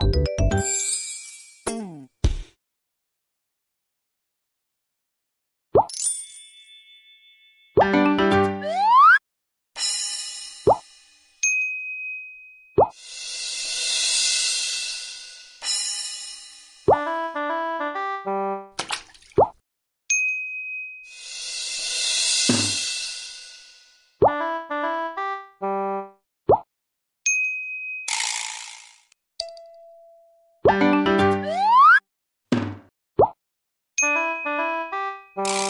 Tchau! You